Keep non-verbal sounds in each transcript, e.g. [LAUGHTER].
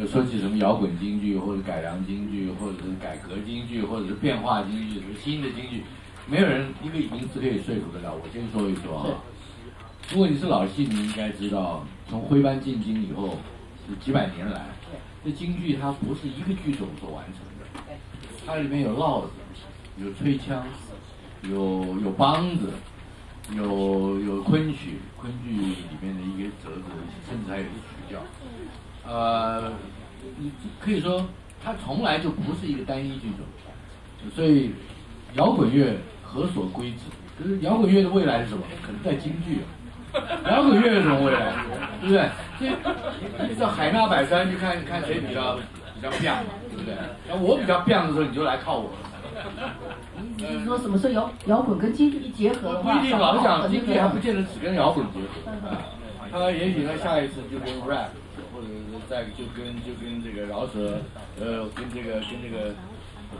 呃，说起什么摇滚京剧，或者改良京剧，或者是改革京剧，或者是变化京剧，什么新的京剧，没有人一个名词可以说服得了。我先说一说啊，如果你是老戏迷，应该知道，从徽班进京以后，是几百年来，这京剧它不是一个剧种所完成的，它里面有烙子，有吹腔，有有梆子。有有昆曲，昆剧里面的一些折子，甚至还有一些曲调，呃，你可以说它从来就不是一个单一剧种，所以摇滚乐何所归之？可是摇滚乐的未来是什么？可能在京剧。摇滚乐有什么未来？对不对？这你到海纳百川去看看谁比较比较变，对不对？那我比较变的时候，你就来靠我。[LAUGHS] 你说什么时候摇摇滚跟京剧一结合的话，不一定老讲京剧还不见得只跟摇滚结合，他也许他下一次就跟 rap，或者是再就跟就跟这个饶舌，呃，跟这个跟这个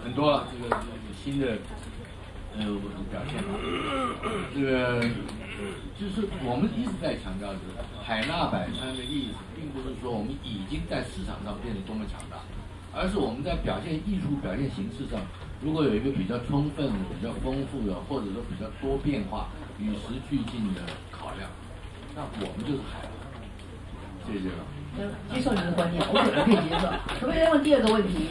很多了这个新的呃表现吧。这个就是我们一直在强调，就是海纳百川的意思，并不是说我们已经在市场上变得多么强大，而是我们在表现艺术表现形式上。如果有一个比较充分、比较丰富的，或者说比较多变化、与时俱进的考量，那我们就是海了。谢谢了。接受你的观念，我可可以接受。可不可以再问第二个问题？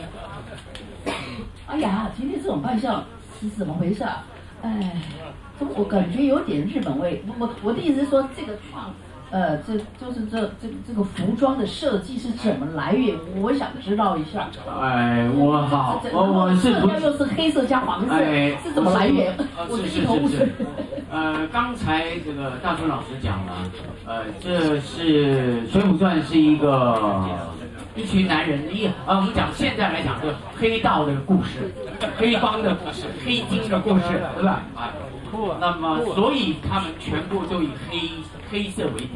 [LAUGHS] 哎呀，今天这种扮相是怎么回事啊？哎，我感觉有点日本味。我我的意思是说，这个创。呃，这就是这这这个服装的设计是怎么来源？我想知道一下。哎，我好，我我是色调又是黑色加黄色，哎是怎么来源？我一头雾水。呃，刚才这个大春老师讲了，呃，这是《水浒传》是一个一群男人一啊，我们讲现在来讲，是黑道的故事，黑帮的故事，黑金的故事，对吧？啊，那么所以他们全部都以黑。黑色为底，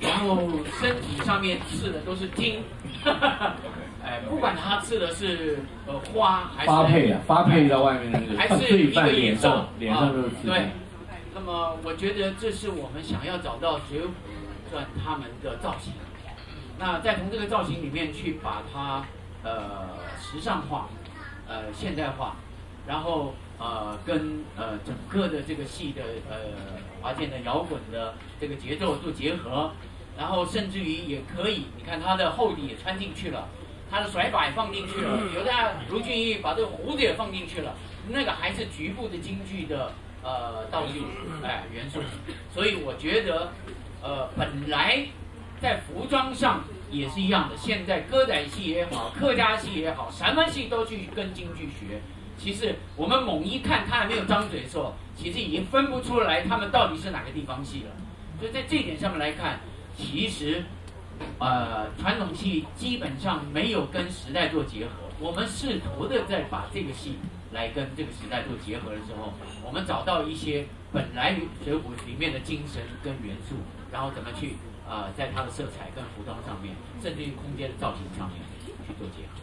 然后身体上面刺的都是金，[LAUGHS] 哎，不管他刺的是呃花还是发配啊，发配到外面的那个还是 [LAUGHS] 一个脸上，脸上都是刺。对，那么我觉得这是我们想要找到水浒传他们的造型，那再从这个造型里面去把它呃时尚化，呃现代化，然后呃跟呃整个的这个戏的呃。华健的摇滚的这个节奏做结合，然后甚至于也可以，你看他的厚底也穿进去了，他的甩把也放进去了，有的卢俊义把这个胡子也放进去了，那个还是局部的京剧的呃道具哎元素，所以我觉得呃本来在服装上也是一样的，现在歌仔戏也好，客家戏也好，什么戏都去跟京剧学。其实我们猛一看，他还没有张嘴的时候，其实已经分不出来他们到底是哪个地方戏了。所以在这一点上面来看，其实，呃，传统戏基本上没有跟时代做结合。我们试图的在把这个戏来跟这个时代做结合的时候，我们找到一些本来《水浒》里面的精神跟元素，然后怎么去呃，在它的色彩跟服装上面，甚至于空间的造型上面。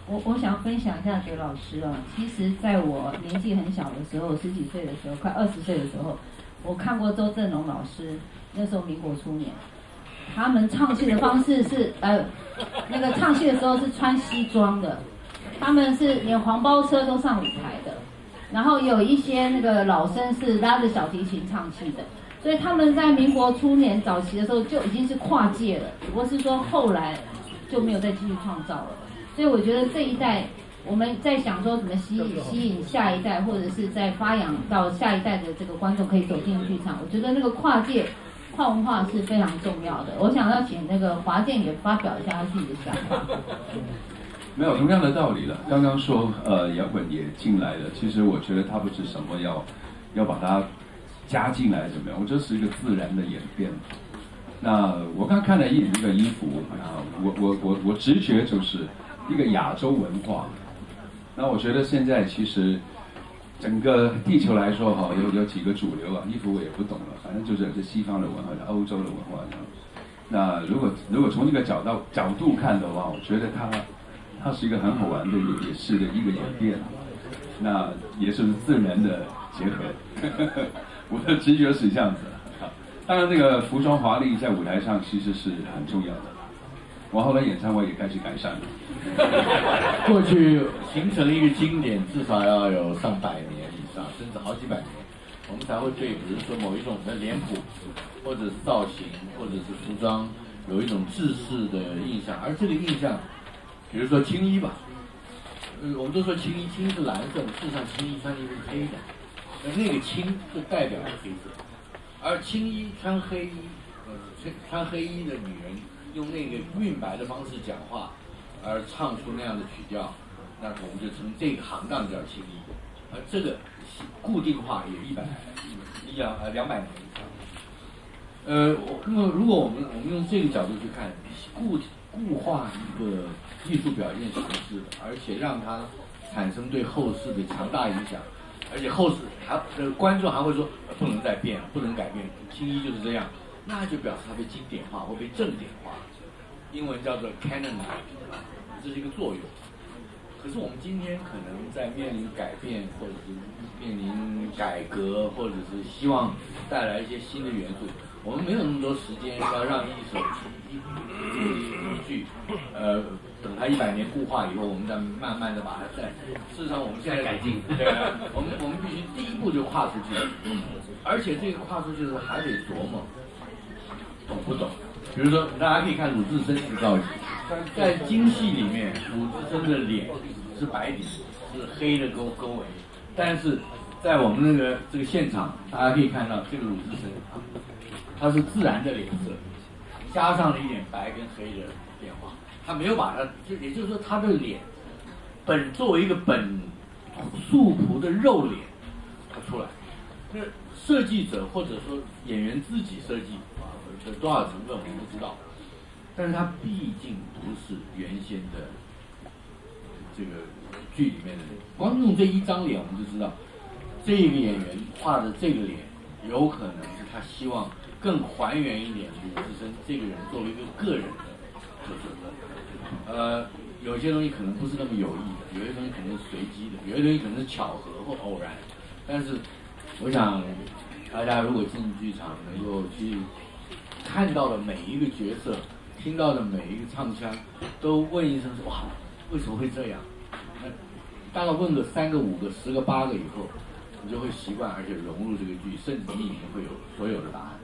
我我想分享一下给老师啊，其实在我年纪很小的时候，十几岁的时候，快二十岁的时候，我看过周正龙老师，那时候民国初年，他们唱戏的方式是呃，那个唱戏的时候是穿西装的，他们是连黄包车都上舞台的，然后有一些那个老生是拉着小提琴唱戏的，所以他们在民国初年早期的时候就已经是跨界了，只不过是说后来就没有再继续创造了。所以我觉得这一代，我们在想说怎么吸引吸引下一代，或者是在发扬到下一代的这个观众可以走进剧场。我觉得那个跨界、跨文化是非常重要的。我想要请那个华健也发表一下他自己的想法。没有同样的道理了。刚刚说呃摇滚也进来了，其实我觉得它不是什么要要把它加进来怎么样？我觉得是一个自然的演变。那我刚看了一那个衣服啊，我我我我直觉就是。一个亚洲文化，那我觉得现在其实整个地球来说哈，有有几个主流啊，衣服我也不懂了，反正就是是西方的文化，欧洲的文化。那如果如果从这个角度角度看的话，我觉得它它是一个很好玩的，也是的一个演变，那也是自然的结合。[LAUGHS] 我的直觉是这样子。当然，这个服装华丽在舞台上其实是很重要的。我后来演唱会也开始改善了。[LAUGHS] 过去形成一个经典，至少要有上百年以上，甚至好几百年，我们才会对，比如说某一种的脸谱，或者是造型，或者是服装，有一种制式的印象。而这个印象，比如说青衣吧，呃，我们都说青衣，青是蓝色的，事实上青衣穿的是黑的，那那个青就代表了黑色，而青衣穿黑衣，呃，穿穿黑衣的女人用那个韵白的方式讲话。而唱出那样的曲调，那我们就称这个行当叫青衣，而这个固定化也一百一两呃两百年以上。呃，我那么如果我们我们用这个角度去看，固固化一个艺术表现形式，而且让它产生对后世的强大影响，而且后世还呃观众还会说不能再变，不能改变，青衣就是这样，那就表示它被经典化或被正典化，英文叫做 canon。这是一个作用，可是我们今天可能在面临改变，或者是面临改革，或者是希望带来一些新的元素，我们没有那么多时间要让一首一一句，呃，等它一百年固化以后，我们再慢慢的把它再。事实上，我们现在改进，对，我们我们必须第一步就跨出去，而且这个跨出去的时候还得琢磨，懂不懂？比如说，大家可以看鲁智深的造型。在京戏里面，鲁智深的脸是白底，是黑的勾勾围，但是在我们那个这个现场，大家可以看到这个鲁智深，他是自然的脸色，加上了一点白跟黑的变化，他没有把它，就也就是说他的脸本作为一个本素朴的肉脸，他出来，那设计者或者说演员自己设计啊，这多少成分我们不知道。但是他毕竟不是原先的这个剧里面的人，光用这一张脸，我们就知道这个演员画的这个脸，有可能是他希望更还原一点鲁智深这个人作为一个个人的特色。呃，有些东西可能不是那么有意的，有些东西可能是随机的，有些东西可能是巧合或偶然。但是，我想大家如果进剧场，能够去看到的每一个角色。听到的每一个唱腔，都问一声说哇，为什么会这样？那大概问个三个、五个、十个、八个以后，你就会习惯，而且融入这个剧，甚至你已经会有所有的答案。